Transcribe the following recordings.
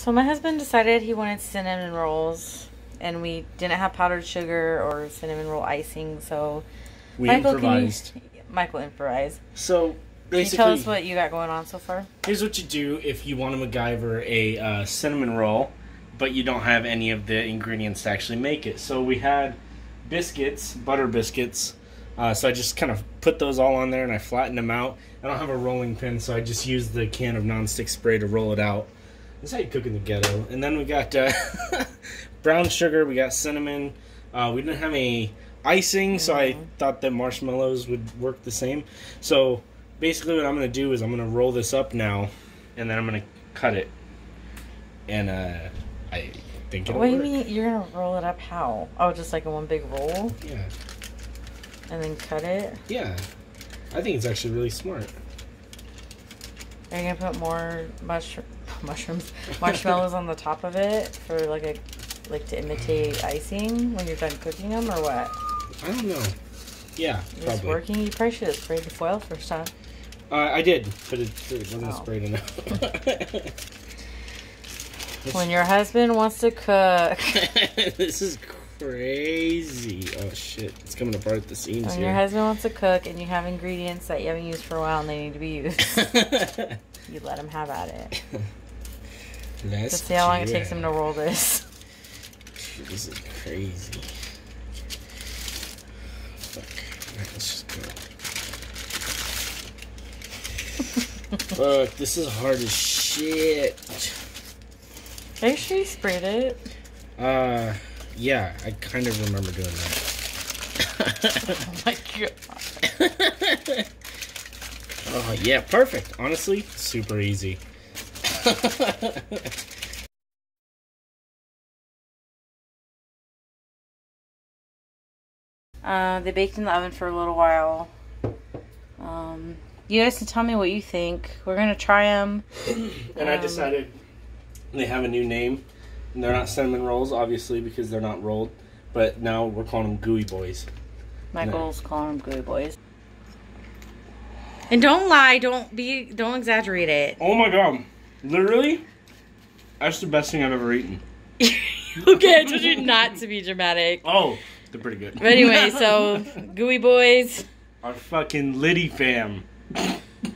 So my husband decided he wanted cinnamon rolls, and we didn't have powdered sugar or cinnamon roll icing. So We Michael, improvised. Can you, Michael improvised. So Can you basically, tell us what you got going on so far? here's what you do if you want to MacGyver a uh, cinnamon roll, but you don't have any of the ingredients to actually make it. So we had biscuits, butter biscuits. Uh, so I just kind of put those all on there and I flattened them out. I don't have a rolling pin, so I just used the can of nonstick spray to roll it out. This is how you cook in the ghetto. And then we got uh, brown sugar, we got cinnamon. Uh, we didn't have any icing, so I thought that marshmallows would work the same. So basically, what I'm going to do is I'm going to roll this up now, and then I'm going to cut it. And uh, I think it'll What do you work. mean you're gonna roll it up? How? Oh, just like in one big roll, Yeah, and then cut it. yeah. I think it's actually really smart. Are you gonna put more mushroom, mushrooms, marshmallows on the top of it for like a, like to imitate icing when you're done cooking them, or what? I don't know. Yeah, Is this probably. working? You probably should have sprayed the foil first time. Uh, I did, but it, it wasn't Oh. sprayed enough. When your husband wants to cook, this is crazy. Oh shit, it's coming apart at the seams when your husband wants to cook, and you have ingredients that you haven't used for a while and they need to be used, you let him have at it. Let's Let's see how long it takes him to roll this. This is crazy. Fuck. Alright, let's just go. Fuck, this is hard as shit. Are you sure you sprayed it? Uh, yeah, I kind of remember doing that. Oh my god. Oh, yeah, perfect. Honestly, super easy. Uh, they baked in the oven for a little while. Um, you guys can tell me what you think. We're gonna try them. and I Um, decided they have a new name. And they're not cinnamon rolls, obviously, because they're not rolled. But now we're calling them gooey boys. Michael's calling them gooey boys. And don't lie. Don't be. Don't exaggerate it. Oh my god. Literally, that's the best thing I've ever eaten. okay, I told you not to be dramatic. Oh, they're pretty good. But anyway, so gooey boys. Our fucking Liddy fam.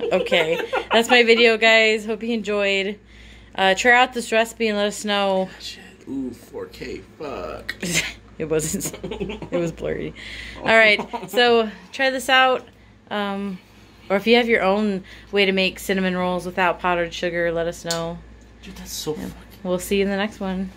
Okay, that's my video, guys. Hope you enjoyed. Uh, try out this recipe and let us know. Shit. Ooh, 4K. Fuck. it wasn't. It was blurry. All right, so try this out. Um, or if you have your own way to make cinnamon rolls without powdered sugar, let us know. Dude, that's so fucking. We'll see you in the next one.